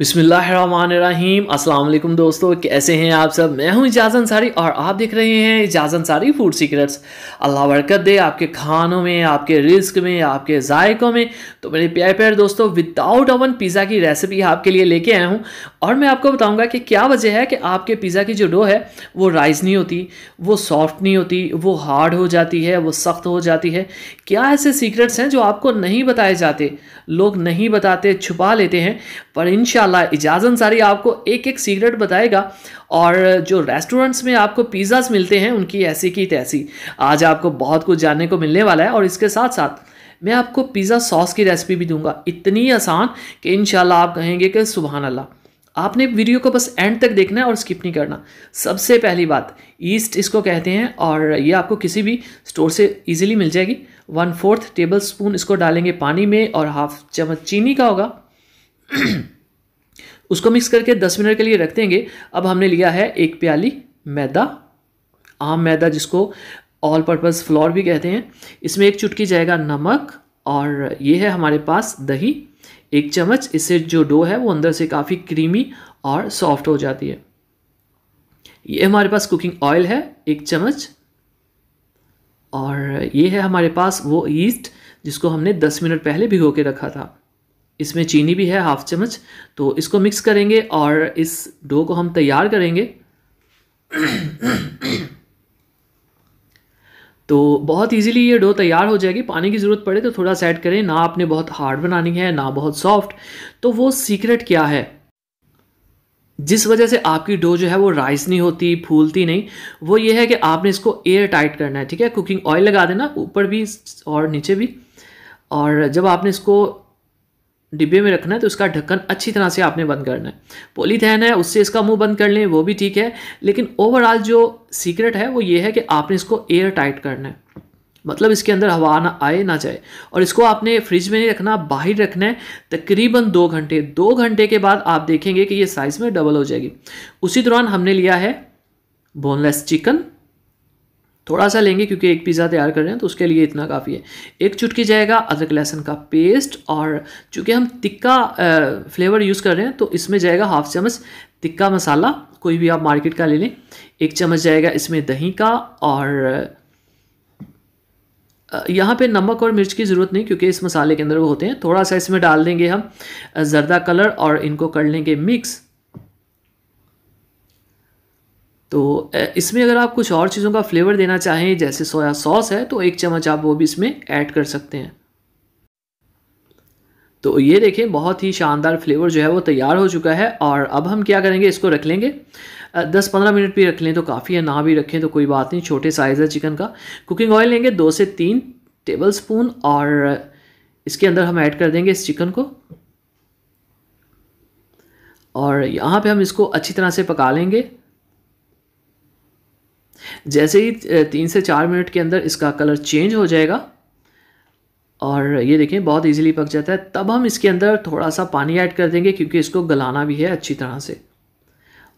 अस्सलाम वालेकुम दोस्तों, कैसे हैं आप सब? मैं हूँ इजाज़ अंसारी और आप देख रहे हैं इजाज़ अंसारी फ़ूड सीक्रेट्स। अल्लाह बरकत दे आपके खानों में, आपके रिस्क में, आपके जायकों में। तो मेरे प्यारे प्यारे दोस्तों विदाउट ओवन पिज़्ज़ा की रेसिपी आपके लिए लेके आया हूँ। और मैं आपको बताऊँगा कि क्या वजह है कि आपके पिज़्ज़ा की जो डो है, वो राइस नहीं होती, वो सॉफ्ट नहीं होती, वो हार्ड हो जाती है, वो सख्त हो जाती है। क्या ऐसे सीक्रेट्स हैं जो आपको नहीं बताए जाते? लोग नहीं बताते, छुपा लेते हैं। पर इन इजाज़न सारी आपको एक एक सीक्रेट बताएगा और जो रेस्टोरेंट्स में आपको पिज़्ज़ास मिलते हैं, उनकी ऐसी की तैसी। आज आपको बहुत कुछ जानने को मिलने वाला है और इसके साथ साथ मैं आपको पिज़्ज़ा सॉस की रेसिपी भी दूँगा। इतनी आसान कि इन आप कहेंगे कि सुबहान अल्लाह आपने वीडियो को बस एंड तक देखना है और स्किप नहीं करना। सबसे पहली बात, ईस्ट इसको कहते हैं और ये आपको किसी भी स्टोर से इजीली मिल जाएगी। वन फोर्थ टेबल स्पून इसको डालेंगे पानी में और हाफ़ चम्मच चीनी का होगा। उसको मिक्स करके दस मिनट के लिए रख देंगे। अब हमने लिया है एक प्याली मैदा, आम मैदा जिसको ऑल पर्पज़ फ्लोर भी कहते हैं। इसमें एक चुटकी जाएगा नमक और ये है हमारे पास दही। एक चम्मच, इससे जो डो है वो अंदर से काफ़ी क्रीमी और सॉफ्ट हो जाती है। ये हमारे पास कुकिंग ऑयल है, एक चम्मच। और ये है हमारे पास वो ईस्ट जिसको हमने 10 मिनट पहले भिगो के रखा था। इसमें चीनी भी है हाफ़ चम्मच तो इसको मिक्स करेंगे और इस डो को हम तैयार करेंगे। तो बहुत इजीली ये डो तैयार हो जाएगी। पानी की ज़रूरत पड़े तो थोड़ा सेट करें। ना आपने बहुत हार्ड बनानी है, ना बहुत सॉफ्ट तो वो सीक्रेट क्या है? जिस वजह से आपकी डो जो है वो राइस नहीं होती, फूलती नहीं, वो ये है कि आपने इसको एयर टाइट करना है, ठीक है? कुकिंग ऑयल लगा देना, ऊपर भी और नीचे भी। और जब आपने इसको डिब्बे में रखना है तो उसका ढक्कन अच्छी तरह से आपने बंद करना है। पोलीथैन है, उससे इसका मुँह बंद कर लें, वो भी ठीक है। लेकिन ओवरऑल जो सीक्रेट है, वो ये है कि आपने इसको एयर टाइट करना है। मतलब इसके अंदर हवा ना आए, ना जाए। और इसको आपने फ्रिज में नहीं रखना, बाहर रखना है, तकरीबन दो घंटे। दो घंटे के बाद आप देखेंगे कि ये साइज़ में डबल हो जाएगी। उसी दौरान हमने लिया है बोनलेस चिकन थोड़ा सा लेंगे क्योंकि एक पिज़्ज़ा तैयार कर रहे हैं तो उसके लिए इतना काफ़ी है। एक चुटकी जाएगा अदरक लहसुन का पेस्ट और चूँकि हम तिक्का फ्लेवर यूज़ कर रहे हैं तो इसमें जाएगा हाफ़ चम्मच तिक्का मसाला, कोई भी आप मार्केट का ले लें। एक चम्मच जाएगा इसमें दही का और यहाँ पे नमक और मिर्च की ज़रूरत नहीं क्योंकि इस मसाले के अंदर वो होते हैं। थोड़ा सा इसमें डाल देंगे हम ज़रदा कलर और इनको कर लेंगे मिक्स तो इसमें अगर आप कुछ और चीज़ों का फ्लेवर देना चाहें, जैसे सोया सॉस है तो एक चम्मच आप वो भी इसमें ऐड कर सकते हैं। तो ये देखें, बहुत ही शानदार फ्लेवर जो है वो तैयार हो चुका है और अब हम क्या करेंगे, इसको रख लेंगे। दस पंद्रह मिनट भी रख लें तो काफ़ी है, ना भी रखें तो कोई बात नहीं, छोटे साइज़ है चिकन का। कुकिंग ऑयल लेंगे दो से तीन टेबल स्पून और इसके अंदर हम ऐड कर देंगे इस चिकन को। और यहाँ पे हम इसको अच्छी तरह से पका लेंगे। जैसे ही तीन से चार मिनट के अंदर इसका कलर चेंज हो जाएगा, और ये देखें बहुत इजीली पक जाता है। तब हम इसके अंदर थोड़ा सा पानी ऐड कर देंगे, क्योंकि इसको गलाना भी है अच्छी तरह से।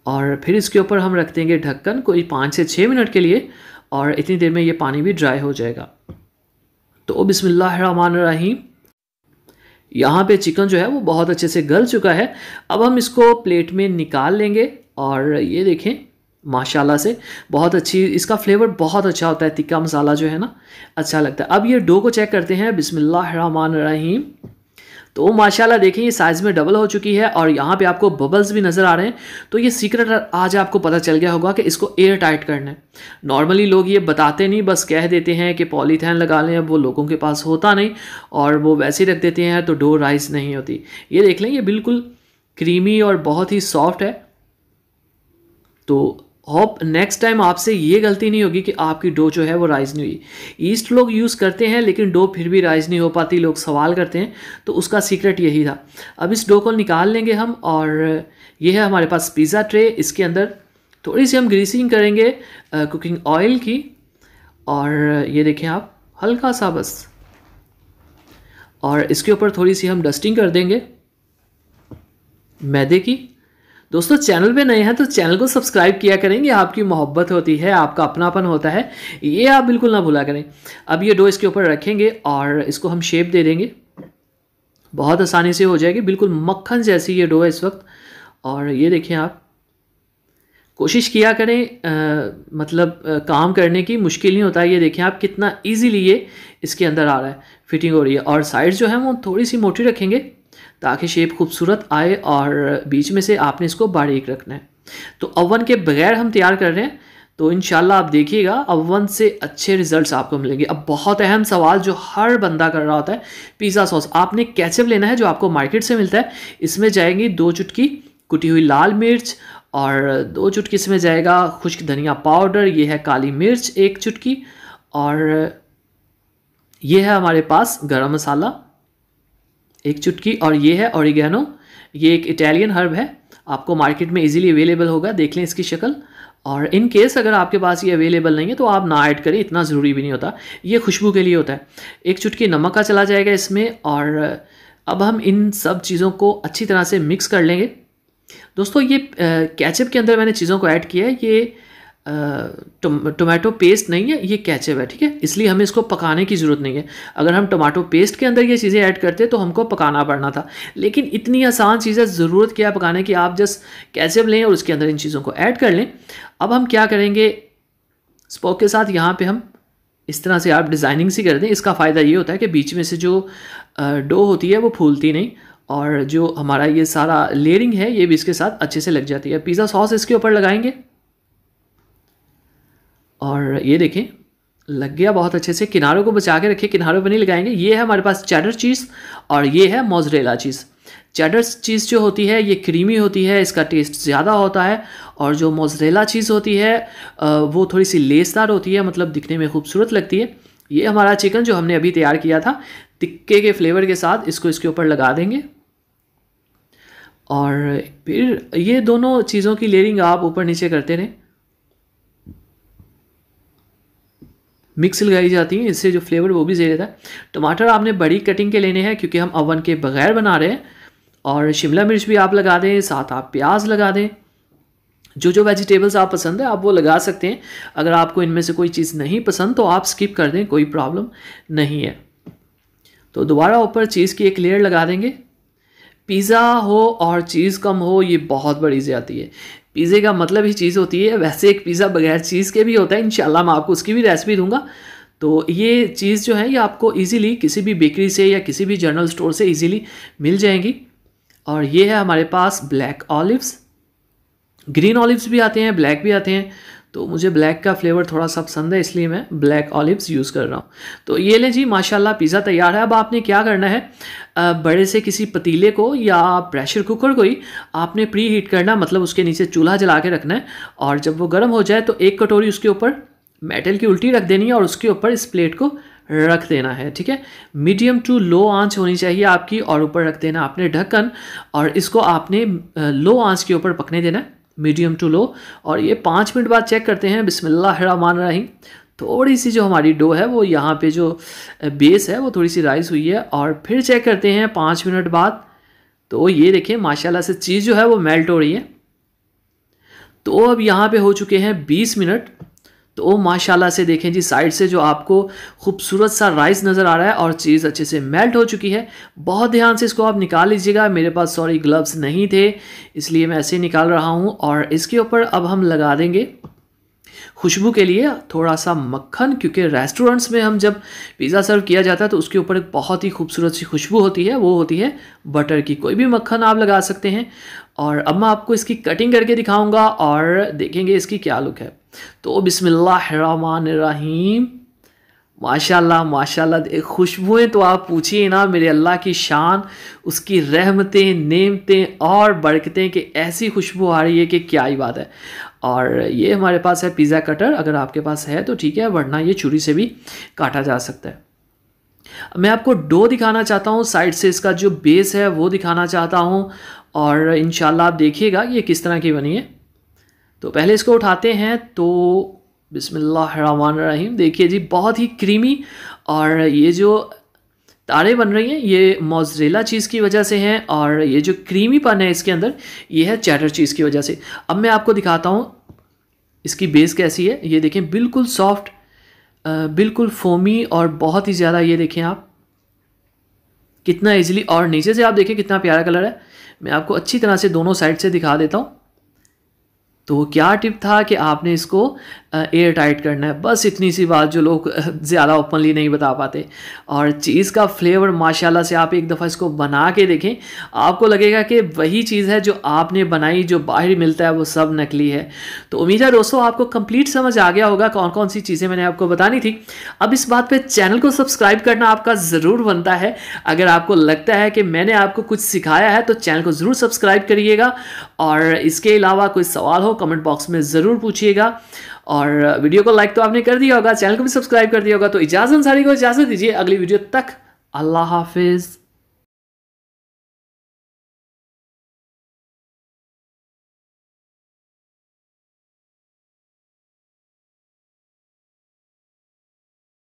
और फिर इसके ऊपर हम रख देंगे ढक्कन कोई पाँच से छः मिनट के लिए, और इतनी देर में ये पानी भी ड्राई हो जाएगा। तो बिसमीम यहाँ पे चिकन जो है वो बहुत अच्छे से गल चुका है। अब हम इसको प्लेट में निकाल लेंगे, और ये देखें माशाल्लाह से, बहुत अच्छी, इसका फ्लेवर बहुत अच्छा होता है तिक्का मसाला जो है ना अच्छा लगता है। अब ये डो को चेक करते हैं बिसमीम तो माशाल्लाह देखें, ये साइज़ में डबल हो चुकी है और यहाँ पे आपको बबल्स भी नज़र आ रहे हैं। तो ये सीक्रेट आज आपको पता चल गया होगा कि इसको एयर टाइट करना है। नॉर्मली लोग ये बताते नहीं, बस कह देते हैं कि पॉलीथैन लगा लें, अब वो लोगों के पास होता नहीं और वो वैसे ही रख देते हैं तो डो राइस नहीं होती। ये देख लें, ये बिल्कुल क्रीमी और बहुत ही सॉफ्ट है। तो होप नेक्स्ट टाइम आपसे ये गलती नहीं होगी कि आपकी डो जो है वो राइज़ नहीं हुई। ईस्ट लोग यूज़ करते हैं, लेकिन डो फिर भी राइज़ नहीं हो पाती, लोग सवाल करते हैं तो उसका सीक्रेट यही था। अब इस डो को निकाल लेंगे हम, और ये है हमारे पास पिज़्ज़ा ट्रे इसके अंदर थोड़ी सी हम ग्रीसिंग करेंगे कुकिंग ऑयल की, और ये देखें आप, हल्का सा बस। और इसके ऊपर थोड़ी सी हम डस्टिंग कर देंगे, मैदे की। दोस्तों चैनल पे नए हैं तो चैनल को सब्सक्राइब किया करेंगे आपकी मोहब्बत होती है आपका अपनापन होता है ये आप बिल्कुल ना भूला करें। अब ये डो इसके ऊपर रखेंगे और इसको हम शेप दे देंगे। बहुत आसानी से हो जाएगी बिल्कुल मक्खन जैसी ये डो है इस वक्त। और ये देखें आप कोशिश किया करें आ, मतलब आ, काम करने की मुश्किल नहीं होता ये देखें आप कितना इजीली ये इसके अंदर आ रहा है फिटिंग हो रही है। और साइड जो है वो थोड़ी सी मोटी रखेंगे। ताकि शेप खूबसूरत आए और बीच में से आपने इसको बारीक रखना है। तो अवन के बगैर हम तैयार कर रहे हैं तो इन आप देखिएगा अवन से अच्छे रिजल्ट्स आपको मिलेंगे। अब बहुत अहम सवाल जो हर बंदा कर रहा होता है पिज़्ज़ा सॉस आपने कैचअप लेना है जो आपको मार्केट से मिलता है, इसमें जाएँगी दो चुटकी कुटी हुई लाल मिर्च और दो चुटकी इसमें जाएगा खुश्क धनिया पाउडर ये है काली मिर्च एक चुटकी और ये है हमारे पास गरम मसाला। एक चुटकी और ये है ओरिगेनो ये एक इटालियन हर्ब है. आपको मार्केट में इजीली अवेलेबल होगा. देख लें इसकी शक्ल. और इन केस अगर आपके पास ये अवेलेबल नहीं है तो आप ना ऐड करें. इतना ज़रूरी भी नहीं होता. ये खुशबू के लिए होता है. एक चुटकी नमक का चला जाएगा इसमें. और अब हम इन सब चीज़ों को अच्छी तरह से मिक्स कर लेंगे. दोस्तों, ये कैचअप के अंदर मैंने चीज़ों को ऐड किया है. ये टोमेटो पेस्ट नहीं है, ये कैचअप है, ठीक है? इसलिए हमें इसको पकाने की ज़रूरत नहीं है। अगर हम टोमेटो पेस्ट के अंदर ये चीज़ें ऐड करते तो हमको पकाना पड़ना था। लेकिन इतनी आसान चीज़ें, ज़रूरत क्या पकाने की, आप जस्ट कैचअप लें और उसके अंदर इन चीज़ों को ऐड कर लें। अब हम क्या करेंगे? स्पोक के साथ यहाँ पर हम इस तरह से आप डिज़ाइनिंग सी कर दें। इसका फ़ायदा ये होता है कि बीच में से जो डो होती है वो फूलती नहीं और जो हमारा ये सारा लेयरिंग है, ये भी इसके साथ अच्छे से लग जाती है। पिज़्ज़ा सॉस इसके ऊपर लगाएँगे। और ये देखें, लग गया बहुत अच्छे से। किनारों को बचा के रखिए किनारों पर नहीं लगाएँगे। ये है हमारे पास चैडर चीज़ और ये है मोजरेला चीज़। चैडर चीज़ जो होती है, ये क्रीमी होती है, इसका टेस्ट ज़्यादा होता है और जो मोजरेला चीज़ होती है वो थोड़ी सी लेसदार होती है मतलब दिखने में खूबसूरत लगती है। ये हमारा चिकन जो हमने अभी तैयार किया था तिक्के के फ्लेवर के साथ इसको इसके ऊपर लगा देंगे। और फिर ये दोनों चीज़ों की लेयरिंग आप ऊपर नीचे करते रहें। मिक्स लगाई जाती हैं, इससे जो फ्लेवर वो भी सही रहता है। टमाटर आपने बड़ी कटिंग के लेने हैं, क्योंकि हम अवन के बगैर बना रहे हैं। और शिमला मिर्च भी आप लगा दें, साथ आप प्याज लगा दें। जो जो वेजिटेबल्स आप पसंद है, आप वो लगा सकते हैं। अगर आपको इनमें से कोई चीज़ नहीं पसंद तो आप स्किप कर दें, कोई प्रॉब्लम नहीं है। तो दोबारा ऊपर चीज़ की एक लेयर लगा देंगे। पिज़्ज़ा हो और चीज़ कम हो, ये बहुत बड़ी ज़्यादा है। पिज़्ज़े का मतलब ही चीज़ होती है, वैसे एक पिज़्ज़ा बगैर चीज़ के भी होता है, इंशाल्लाह मैं आपको उसकी भी रेसिपी दूँगा। तो ये चीज़ जो है, ये आपको इजीली किसी भी बेकरी से या किसी भी जनरल स्टोर से इजीली मिल जाएँगी। और ये है हमारे पास ब्लैक ऑलिव्स ग्रीन ऑलिव्स भी आते हैं ब्लैक भी आते हैं। तो मुझे ब्लैक का फ्लेवर थोड़ा सा पसंद है, इसलिए मैं ब्लैक ऑलिव्स यूज़ कर रहा हूँ। तो ये ले जी, माशाल्लाह पिज़्ज़ा तैयार है। अब आपने क्या करना है? बड़े से किसी पतीले को या प्रेशर कुकर को ही आपने प्री हीट करना मतलब उसके नीचे चूल्हा जला के रखना है और जब वो गर्म हो जाए तो एक कटोरी उसके ऊपर मेटल की उल्टी रख देनी है और उसके ऊपर इस प्लेट को रख देना है, ठीक है? मीडियम टू लो आँच होनी चाहिए आपकी और ऊपर रख देना आपने ढक्कन और इसको आपने लो आँच के ऊपर पकने देना है। Medium to low. और ये पाँच मिनट बाद चेक करते हैं रही थोड़ी सी जो हमारी डो है, वो यहाँ पे जो बेस है, वो थोड़ी सी राइस हुई है। और फिर चेक करते हैं पाँच मिनट बाद। तो ये देखें माशाल्लाह से चीज़ जो है, वो मेल्ट हो रही है। तो अब यहाँ पे हो चुके हैं बीस मिनट। तो माशाल्लाह से देखें जी, साइड से जो आपको खूबसूरत सा राइस नज़र आ रहा है और चीज़ अच्छे से मेल्ट हो चुकी है। बहुत ध्यान से इसको आप निकाल लीजिएगा। मेरे पास सॉरी ग्लव्स नहीं थे, इसलिए मैं ऐसे निकाल रहा हूँ और इसके ऊपर अब हम लगा देंगे खुशबू के लिए थोड़ा सा मक्खन, क्योंकि रेस्टोरेंट्स में हम जब पिज़्ज़ा सर्व किया जाता है तो उसके ऊपर एक बहुत ही खूबसूरत सी खुशबू होती है। वो होती है बटर की। कोई भी मक्खन आप लगा सकते हैं। और अब मैं आपको इसकी कटिंग करके दिखाऊँगा और देखेंगे इसकी क्या लुक है। तो बिस्मिल्लाहिर्रहमानिर्रहीम। माशाल्लाह माशाल्लाह खुशबुएँ तो आप पूछिए ना, मेरे अल्लाह की शान, उसकी रहमतें, नेमतें और बरकतें कि ऐसी खुशबू आ रही है कि क्या ही बात है। और ये हमारे पास है पिज़्ज़ा कटर, अगर आपके पास है तो ठीक है, वरना ये छुरी से भी काटा जा सकता है। मैं आपको डो दिखाना चाहता हूँ, साइड से इसका जो बेस है वो दिखाना चाहता हूँ, और इन आप देखिएगा ये किस तरह की बनी है। तो पहले इसको उठाते हैं तो बिसमीम देखिए जी, बहुत ही क्रीमी और ये जो तारे बन रही हैं, ये मोजरेला चीज़ की वजह से हैं और ये जो क्रीमी पन है इसके अंदर, ये है चैटर चीज़ की वजह से। अब मैं आपको दिखाता हूँ इसकी बेस कैसी है। ये देखें, बिल्कुल सॉफ्ट बिल्कुल फोमी और बहुत ही ज़्यादा ये देखें आप, कितना इजीली और नीचे से आप देखें कितना प्यारा कलर है। मैं आपको अच्छी तरह से दोनों साइड से दिखा देता हूँ। तो वो क्या टिप था कि आपने इसको एयर टाइट करना है? बस इतनी सी बात जो लोग ज़्यादा ओपनली नहीं बता पाते। और चीज़ का फ्लेवर माशाल्लाह से आप एक दफ़ा इसको बना के देखें। आपको लगेगा कि वही चीज़ है जो आपने बनाई, जो बाहर मिलता है, वो सब नकली है। तो उम्मीद है दोस्तों, आपको कंप्लीट समझ आ गया होगा कौन कौन सी चीज़ें मैंने आपको बतानी थी। अब इस बात पर चैनल को सब्सक्राइब करना आपका ज़रूर बनता है। अगर आपको लगता है कि मैंने आपको कुछ सिखाया है तो चैनल को ज़रूर सब्सक्राइब करिएगा। और इसके अलावा कोई सवाल हो कमेंट बॉक्स में ज़रूर पूछिएगा। और वीडियो को लाइक तो आपने कर दिया होगा चैनल को भी सब्सक्राइब कर दिया होगा तो इजाज़त सारी को इजाज़त दीजिए। अगली वीडियो तक, अल्लाह हाफिज़।